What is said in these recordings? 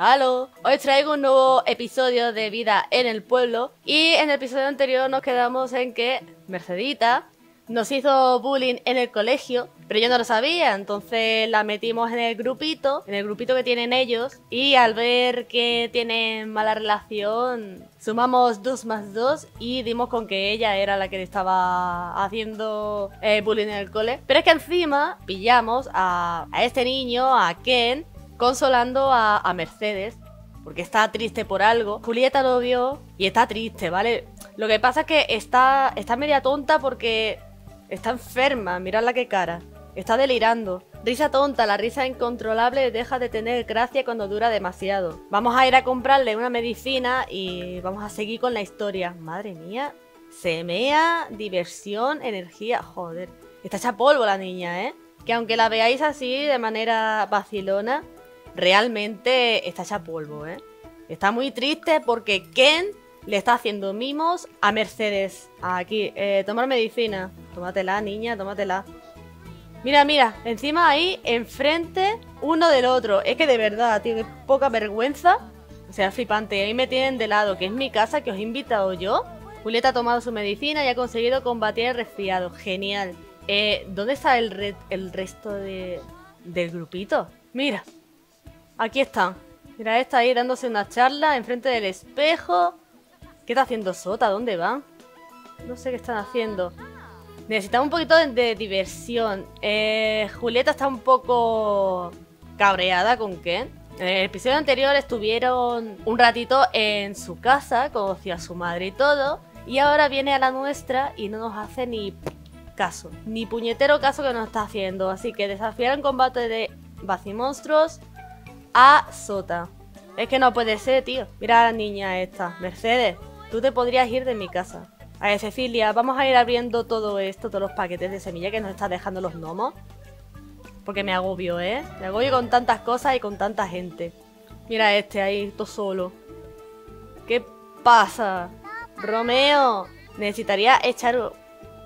¡Halo! Hoy traigo un nuevo episodio de Vida en el Pueblo y en el episodio anterior nos quedamos en que Mercedita nos hizo bullying en el colegio, pero yo no lo sabía, entonces la metimos en el grupito, en el grupito que tienen ellos, y al ver que tienen mala relación, sumamos 2 más 2 y dimos con que ella era la que estaba haciendo eh, bullying en el cole. Pero es que encima pillamos a, a este niño, a Ken, consolando a, a Mercedes, porque está triste por algo. Julieta lo vio y está triste, ¿vale? Lo que pasa es que está, está media tonta porque Está enferma, la qué cara. Está delirando. Risa tonta, la risa incontrolable deja de tener gracia cuando dura demasiado. Vamos a ir a comprarle una medicina y vamos a seguir con la historia. Madre mía. Semea, diversión, energía. Joder. Está hecha polvo la niña, ¿eh? Que aunque la veáis así de manera vacilona, realmente está hecha polvo, ¿eh? Está muy triste porque Ken le está haciendo mimos a Mercedes. Aquí, eh, tomar medicina. Tómatela, niña, tómatela. Mira, mira, encima ahí, enfrente, uno del otro. Es que de verdad, tiene poca vergüenza. O sea, flipante. Ahí me tienen de lado, que es mi casa, que os he invitado yo. Julieta ha tomado su medicina y ha conseguido combatir el resfriado. Genial. Eh, ¿Dónde está el, resto de, del grupito? Mira, aquí están. Mira, está ahí dándose una charla enfrente del espejo. ¿Qué está haciendo Sota? ¿Dónde va? No sé qué están haciendo. Necesitamos un poquito de, diversión. Eh, Julieta está un poco cabreada con Ken. En el episodio anterior estuvieron un ratito en su casa, conoció a su madre y todo. Y ahora viene a la nuestra y no nos hace ni caso. Ni puñetero caso que nos está haciendo. Así que desafiar combate de Bacimonstruos a Sota. Es que no puede ser, tío. Mira a la niña esta. Mercedes, Tú te podrías ir de mi casa. A ver, Cecilia, vamos a ir abriendo todo esto, todos los paquetes de semilla que nos está dejando los gnomos. Porque me agobio, ¿eh? Me agobio con tantas cosas y con tanta gente. Mira este ahí, todo solo. ¿Qué pasa? Romeo, necesitaría echar...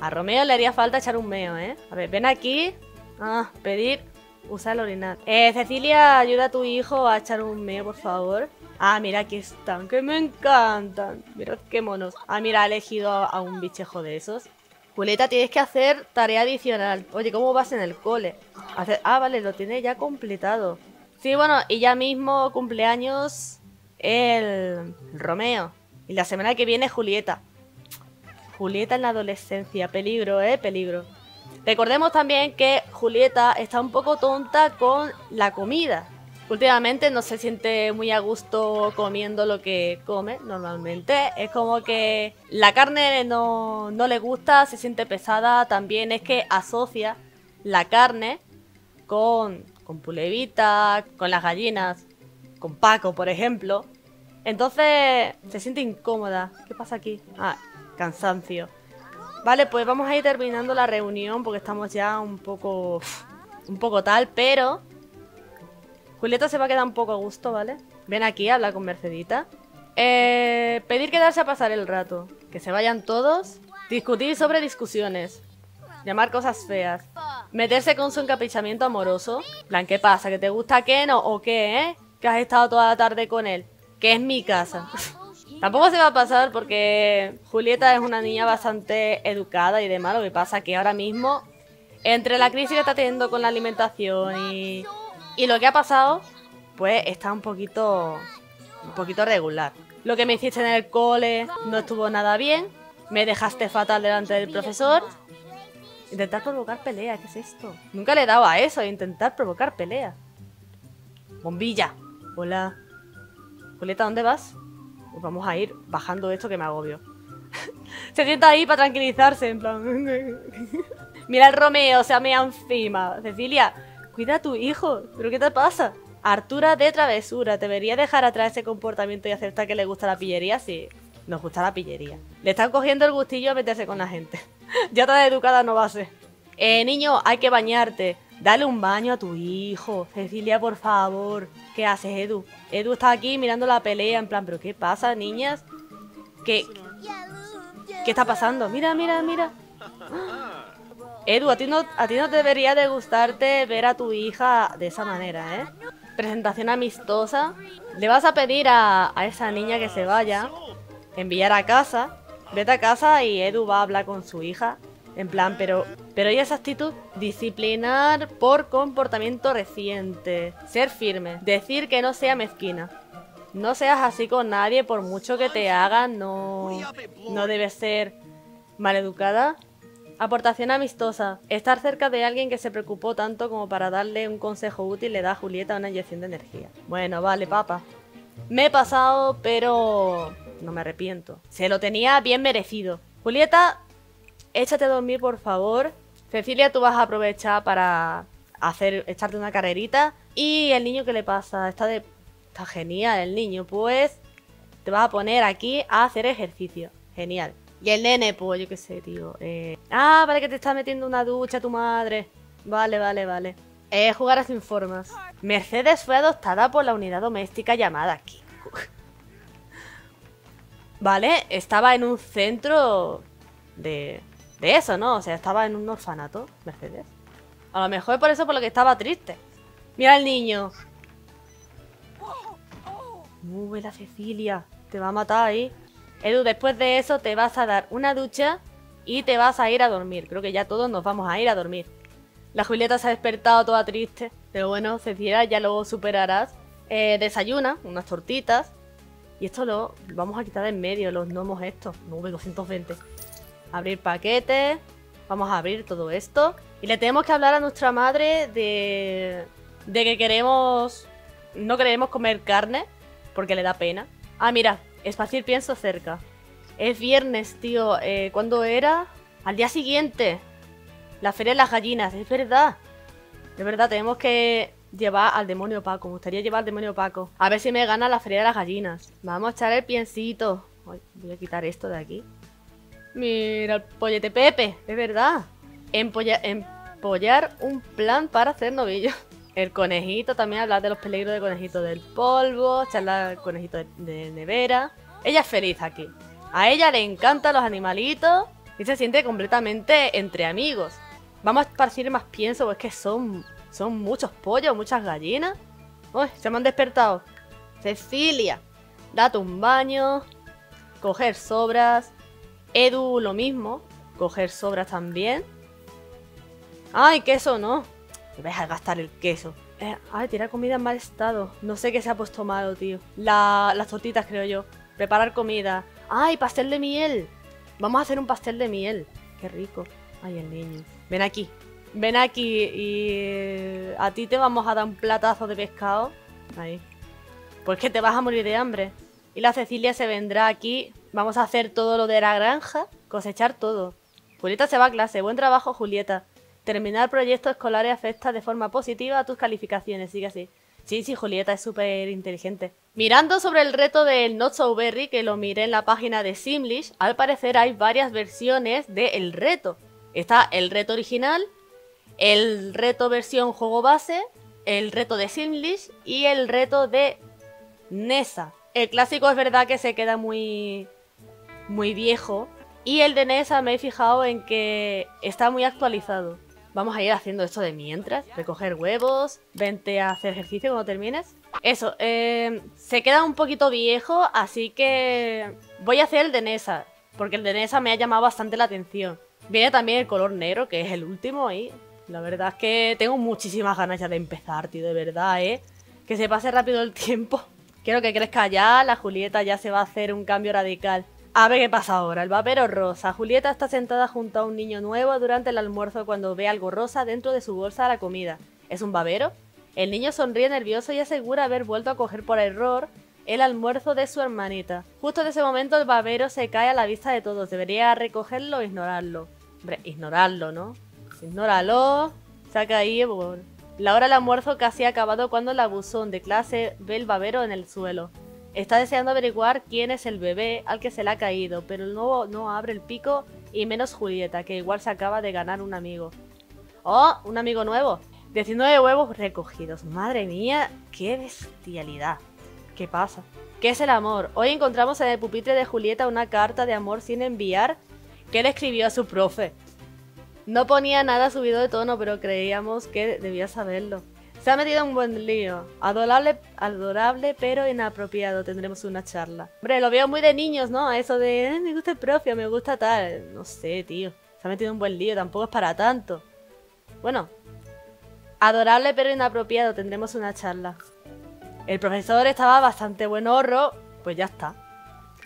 A Romeo le haría falta echar un meo, ¿eh? A ver, ven aquí. Ah, pedir... Usar el orinar. Eh, Cecilia, ayuda a tu hijo a echar un meo, por favor. Ah, mira, aquí están, que me encantan. Mirad qué monos. Ah, mira, ha elegido a un bichejo de esos. Julieta, tienes que hacer tarea adicional. Oye, ¿cómo vas en el cole? Ah, vale, lo tiene ya completado. Sí, bueno, y ya mismo cumpleaños el Romeo. Y la semana que viene Julieta. Julieta en la adolescencia. Peligro, ¿eh? Peligro. Recordemos también que Julieta está un poco tonta con la comida. Últimamente no se siente muy a gusto comiendo lo que come normalmente. Es como que la carne no, le gusta, se siente pesada. También es que asocia la carne con, con Pulevita, con las gallinas, con Paco, por ejemplo. Entonces se siente incómoda. ¿Qué pasa aquí? Ah, cansancio. Vale, pues vamos a ir terminando la reunión porque estamos ya un poco... Un poco tal, pero Julieta se va a quedar un poco a gusto, ¿vale? Ven aquí, habla con Mercedita. Eh, pedir quedarse a pasar el rato. Que se vayan todos. Discutir sobre discusiones. Llamar cosas feas. Meterse con su encaprichamiento amoroso. plan, ¿qué pasa? ¿Que te gusta Ken o, o qué, eh? Que has estado toda la tarde con él. Que es mi casa. Tampoco se va a pasar porque Julieta es una niña bastante educada y demás. Lo que pasa que ahora mismo, entre la crisis que está teniendo con la alimentación y y lo que ha pasado, pues está un poquito, un poquito regular. Lo que me hiciste en el cole no estuvo nada bien. Me dejaste fatal delante del profesor. Intentar provocar pelea, ¿qué es esto? Nunca le he dado a eso, intentar provocar pelea. Bombilla. Hola. Julieta, ¿dónde vas? Pues vamos a ir bajando esto que me agobio. se sienta ahí para tranquilizarse, en plan... Mira el Romeo, se me encima. Cecilia, Cuida a tu hijo. ¿Pero qué te pasa? Artura de travesura. ¿Debería dejar atrás ese comportamiento y aceptar que le gusta la pillería? Sí, nos gusta la pillería. Le están cogiendo el gustillo a meterse con la gente. ya tan educada no va a ser. Eh, niño, hay que bañarte. Dale un baño a tu hijo. Cecilia, por favor. ¿Qué haces, Edu? Edu está aquí mirando la pelea en plan, ¿pero qué pasa, niñas? ¿Qué, qué está pasando? Mira, mira, mira. Edu, a ti, no, a ti no debería de gustarte ver a tu hija de esa manera, ¿eh? presentación amistosa. Le vas a pedir a, a esa niña que se vaya, enviar a casa. Vete a casa y Edu va a hablar con su hija. En plan, pero, pero ¿y esa actitud? Disciplinar por comportamiento reciente. Ser firme. Decir que no sea mezquina. No seas así con nadie, por mucho que te hagan, no, no debes ser maleducada. Aportación amistosa. Estar cerca de alguien que se preocupó tanto como para darle un consejo útil le da a Julieta una inyección de energía. Bueno, vale, papa. Me he pasado, pero no me arrepiento. Se lo tenía bien merecido. Julieta, échate a dormir, por favor. Cecilia, tú vas a aprovechar para hacer, echarte una carrerita. Y el niño, ¿qué le pasa? Está de... Está genial el niño. Pues te vas a poner aquí a hacer ejercicio. Genial. Y el nene, pues yo qué sé, tío. Eh... Ah, vale que te está metiendo una ducha tu madre. Vale, vale, vale. Eh, jugar a sin formas. Mercedes fue adoptada por la unidad doméstica llamada aquí. vale, estaba en un centro de, de eso, ¿no? O sea, estaba en un orfanato, Mercedes. A lo mejor por eso por lo que estaba triste. Mira el niño. Uy, la Cecilia. Te va a matar ahí. Edu, después de eso te vas a dar una ducha y te vas a ir a dormir. Creo que ya todos nos vamos a ir a dormir. La Julieta se ha despertado toda triste. Pero bueno, Cecilia, ya lo superarás. Eh, desayuna, unas tortitas. Y esto lo vamos a quitar de en medio, los gnomos estos. 220. Abrir paquetes. Vamos a abrir todo esto. Y le tenemos que hablar a nuestra madre de, de que queremos... No queremos comer carne porque le da pena. Ah, mira, Espacir pienso cerca. Es viernes, tío. Eh, ¿Cuándo era? Al día siguiente. La feria de las gallinas, es verdad. Es verdad, tenemos que llevar al demonio Paco. Me gustaría llevar al demonio Paco. A ver si me gana la feria de las gallinas. Vamos a echar el piecito. voy a quitar esto de aquí. Mira, el pollete Pepe, es verdad. empollar un plan para hacer novillos. El conejito también habla de los peligros del conejito del polvo, charla del conejito de, nevera. Ella es feliz aquí. A ella le encantan los animalitos y se siente completamente entre amigos. Vamos a esparcir más pienso, porque es que son, son muchos pollos, muchas gallinas. Uy, se me han despertado. Cecilia, date un baño, coger sobras. Edu lo mismo, coger sobras también. Ay, queso no. Te vas a gastar el queso. Eh, ay, tirar comida en mal estado. No sé qué se ha puesto malo, tío. las tortitas, creo yo. Preparar comida. ¡Ay, pastel de miel! Vamos a hacer un pastel de miel. Qué rico. Ay, el niño. Ven aquí. Ven aquí y... Eh, a ti te vamos a dar un platazo de pescado. Ahí. Pues que te vas a morir de hambre. Y la Cecilia se vendrá aquí. Vamos a hacer todo lo de la granja. Cosechar todo. Julieta se va a clase. Buen trabajo, Julieta. Terminar proyectos escolares afecta de forma positiva a tus calificaciones, sigue así. Sí, sí, Julieta es súper inteligente. Mirando sobre el reto del Not So Berry, que lo miré en la página de Simlish, al parecer hay varias versiones del reto. Está el reto original, el reto versión juego base, el reto de Simlish y el reto de Nesa. El clásico es verdad que se queda muy, muy viejo. Y el de Nesa me he fijado en que está muy actualizado. Vamos a ir haciendo esto de mientras. Recoger huevos. Vente a hacer ejercicio cuando termines. Eso, eh, se queda un poquito viejo, así que voy a hacer el de Nesa. Porque el de Nesa me ha llamado bastante la atención. Viene también el color negro, que es el último ahí. La verdad es que tengo muchísimas ganas ya de empezar, tío, de verdad, ¿eh? Que se pase rápido el tiempo. Quiero que crezca ya, la Julieta ya se va a hacer un cambio radical. A ver qué pasa ahora. El babero rosa. Julieta está sentada junto a un niño nuevo durante el almuerzo cuando ve algo rosa dentro de su bolsa de la comida. ¿Es un babero? El niño sonríe nervioso y asegura haber vuelto a coger por error el almuerzo de su hermanita. Justo en ese momento el babero se cae a la vista de todos. Debería recogerlo o ignorarlo. Hombre, ignorarlo, ¿no? Ignóralo. Saca ahí. La hora del almuerzo casi ha acabado cuando el abusón de clase ve el babero en el suelo. Está deseando averiguar quién es el bebé al que se le ha caído, pero el nuevo no abre el pico y menos Julieta, que igual se acaba de ganar un amigo. ¡Oh! Un amigo nuevo. 19 huevos recogidos. Madre mía, qué bestialidad. ¿Qué pasa? ¿Qué es el amor? Hoy encontramos en el pupitre de Julieta una carta de amor sin enviar que le escribió a su profe. No ponía nada subido de tono, pero creíamos que debía saberlo. Se ha metido un buen lío. Adorable, adorable, pero inapropiado. Tendremos una charla. Hombre, lo veo muy de niños, ¿no? Eso de, eh, me gusta el propio, me gusta tal. No sé, tío. Se ha metido un buen lío, tampoco es para tanto. Bueno. Adorable, pero inapropiado. Tendremos una charla. El profesor estaba bastante buen horro. Pues ya está.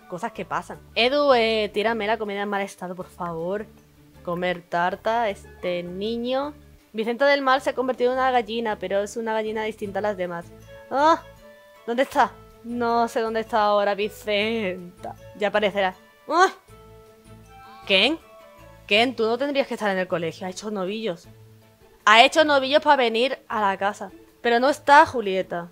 Cosas que pasan. Edu, eh, tírame la comida en mal estado, por favor. Comer tarta, este niño... Vicenta del Mar se ha convertido en una gallina, pero es una gallina distinta a las demás. ¡Ah! ¿Dónde está? No sé dónde está ahora Vicenta. Ya aparecerá. ¡Ah! ¿Ken? Ken, tú no tendrías que estar en el colegio. Ha hecho novillos. Ha hecho novillos para venir a la casa. Pero no está Julieta.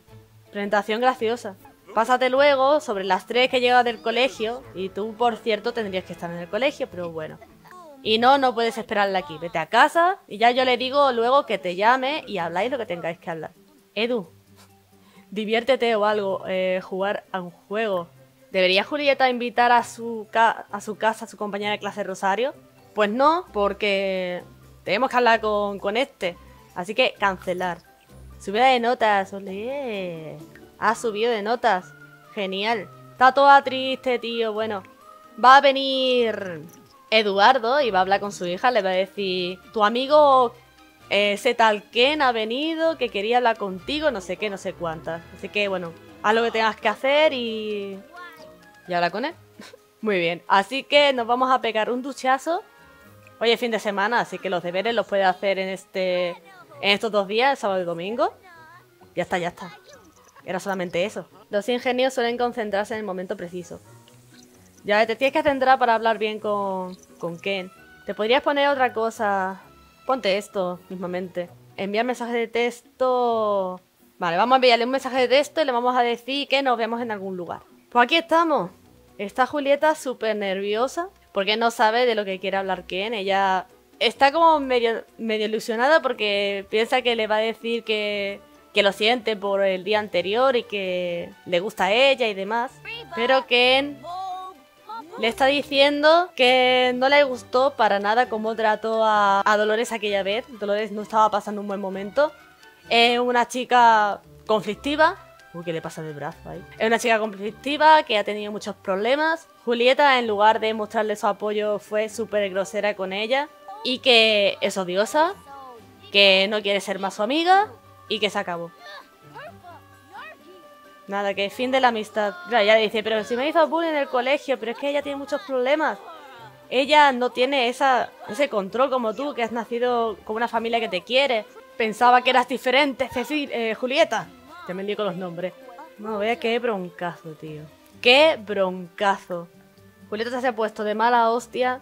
Presentación graciosa. Pásate luego sobre las tres que llega del colegio. Y tú, por cierto, tendrías que estar en el colegio, pero bueno. Y no, no puedes esperarla aquí. Vete a casa y ya yo le digo luego que te llame y habláis lo que tengáis que hablar. Edu, diviértete o algo, eh, jugar a un juego. ¿Debería Julieta invitar a su, a su casa a su compañera de clase Rosario? Pues no, porque tenemos que hablar con, con este. Así que cancelar. Subida de notas, ole. Ha subido de notas. Genial. Está toda triste, tío. Bueno, va a venir Eduardo y va a hablar con su hija, le va a decir, tu amigo eh, ese tal Ken ha venido, que quería hablar contigo, no sé qué, no sé cuántas. Así que bueno, haz lo que tengas que hacer y... ¿Y habla con él? Muy bien, así que nos vamos a pegar un duchazo. Hoy es fin de semana, así que los deberes los puede hacer en este en estos dos días, sábado y domingo. Ya está, ya está. Era solamente eso. Los ingenios suelen concentrarse en el momento preciso. Ya te tienes que centrar para hablar bien con, con Ken. Te podrías poner otra cosa. Ponte esto mismamente. Enviar mensaje de texto. Vale, vamos a enviarle un mensaje de texto y le vamos a decir que nos vemos en algún lugar. Pues aquí estamos. Está Julieta súper nerviosa porque no sabe de lo que quiere hablar Ken. Ella está como medio, medio ilusionada porque piensa que le va a decir que, que lo siente por el día anterior y que le gusta a ella y demás. Pero Ken le está diciendo que no le gustó para nada cómo trató a, Dolores aquella vez. Dolores no estaba pasando un buen momento. Es una chica conflictiva. Uy, ¿qué le pasa del brazo ahí? Es una chica conflictiva que ha tenido muchos problemas. Julieta, en lugar de mostrarle su apoyo, fue súper grosera con ella. Y que es odiosa. Que no quiere ser más su amiga. Y que se acabó. Nada, que fin de la amistad. Ya, ya dice, pero si me hizo bullying en el colegio, pero es que ella tiene muchos problemas. Ella no tiene esa, ese control como tú, que has nacido con una familia que te quiere. Pensaba que eras diferente, Cecil, eh, Julieta. Te me lío con los nombres. No, vea qué broncazo, tío. Qué broncazo. Julieta se ha puesto de mala hostia.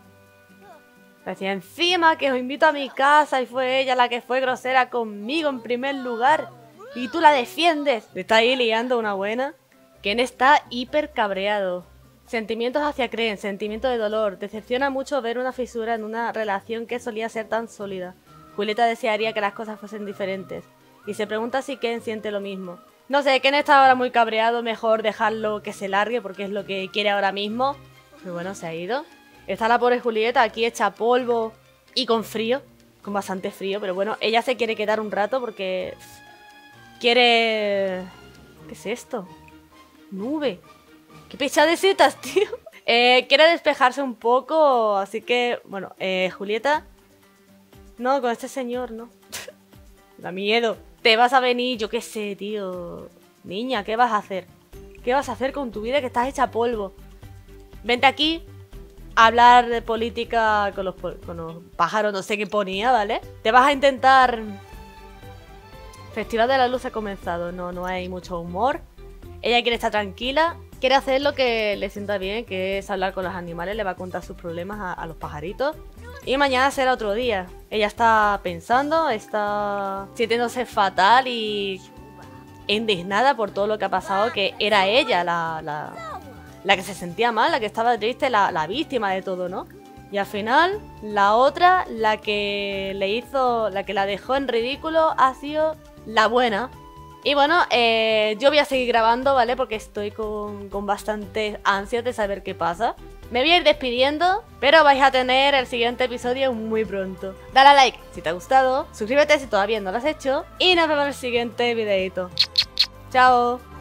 Decía, encima que os invito a mi casa y fue ella la que fue grosera conmigo en primer lugar y tú la defiendes. Le está ahí liando una buena. Ken está hiper cabreado. Sentimientos hacia Creen, sentimiento de dolor. Decepciona mucho ver una fisura en una relación que solía ser tan sólida. Julieta desearía que las cosas fuesen diferentes. Y se pregunta si Ken siente lo mismo. No sé, Ken está ahora muy cabreado, mejor dejarlo que se largue porque es lo que quiere ahora mismo. Pero bueno, se ha ido. Está la pobre Julieta aquí hecha polvo y con frío. Con bastante frío, pero bueno, ella se quiere quedar un rato porque Quiere... ¿Qué es esto? Nube. ¡Qué pechadecitas, tío! Eh, quiere despejarse un poco, así que... Bueno, eh, Julieta... No, con este señor, no. da miedo. Te vas a venir, yo qué sé, tío. Niña, ¿qué vas a hacer? ¿Qué vas a hacer con tu vida que estás hecha polvo? Vente aquí a hablar de política con los, con los pájaros, no sé qué ponía, ¿vale? Te vas a intentar Festival de la Luz ha comenzado, no, no hay mucho humor. Ella quiere estar tranquila, quiere hacer lo que le sienta bien, que es hablar con los animales, le va a contar sus problemas a, los pajaritos. Y mañana será otro día. Ella está pensando, está sintiéndose fatal y indignada por todo lo que ha pasado, que era ella la, la, que se sentía mal, la que estaba triste, la, la víctima de todo, ¿no? Y al final, la otra, la que le hizo, la que la dejó en ridículo, ha sido la buena. Y bueno, eh, yo voy a seguir grabando, ¿vale? Porque estoy con, con bastante ansias de saber qué pasa. Me voy a ir despidiendo, pero vais a tener el siguiente episodio muy pronto. Dale a like si te ha gustado, suscríbete si todavía no lo has hecho y nos vemos en el siguiente videito. Chao.